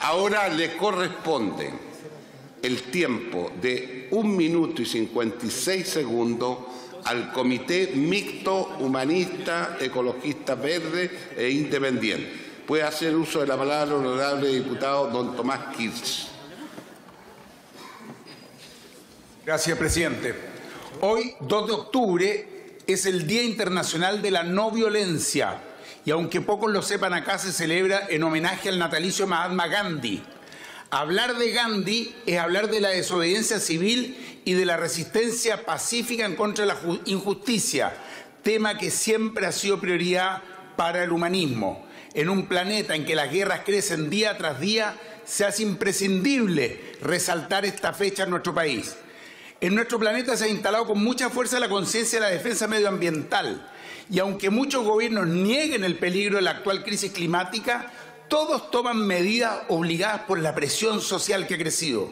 Ahora le corresponde el tiempo de un minuto y 56 segundos al Comité Mixto Humanista, Ecologista Verde e Independiente. Puede hacer uso de la palabra honorable diputado don Tomás Kirch. Gracias, presidente. Hoy, 2 de octubre, es el Día Internacional de la No Violencia y aunque pocos lo sepan, acá se celebra en homenaje al natalicio Mahatma Gandhi. Hablar de Gandhi es hablar de la desobediencia civil y de la resistencia pacífica en contra de la injusticia, tema que siempre ha sido prioridad para el humanismo. En un planeta en que las guerras crecen día tras día, se hace imprescindible resaltar esta fecha en nuestro país. En nuestro planeta se ha instalado con mucha fuerza la conciencia de la defensa medioambiental y aunque muchos gobiernos nieguen el peligro de la actual crisis climática, todos toman medidas obligadas por la presión social que ha crecido.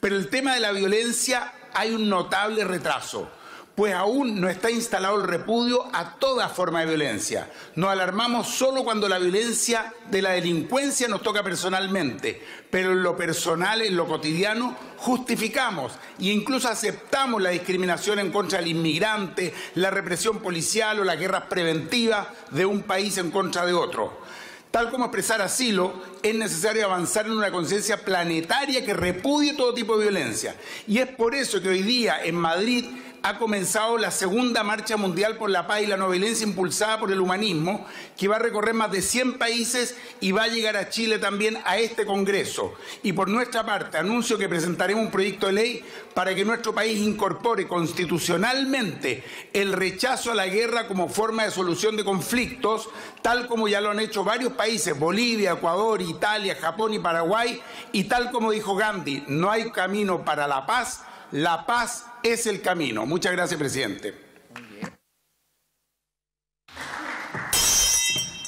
Pero el tema de la violencia hay un notable retraso pues aún no está instalado el repudio a toda forma de violencia. Nos alarmamos solo cuando la violencia de la delincuencia nos toca personalmente, pero en lo personal, en lo cotidiano, justificamos e incluso aceptamos la discriminación en contra del inmigrante, la represión policial o la guerra preventiva de un país en contra de otro. Tal como expresar asilo, es necesario avanzar en una conciencia planetaria que repudie todo tipo de violencia. Y es por eso que hoy día en Madrid ha comenzado la segunda marcha mundial por la paz y la no violencia impulsada por el humanismo, que va a recorrer más de 100 países y va a llegar a Chile también a este Congreso. Y por nuestra parte, anuncio que presentaremos un proyecto de ley para que nuestro país incorpore constitucionalmente el rechazo a la guerra como forma de solución de conflictos, tal como ya lo han hecho varios países, Bolivia, Ecuador, Italia, Japón y Paraguay, y tal como dijo Gandhi, no hay camino para la paz la paz es el camino. Muchas gracias, presidente.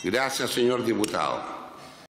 Gracias, señor diputado.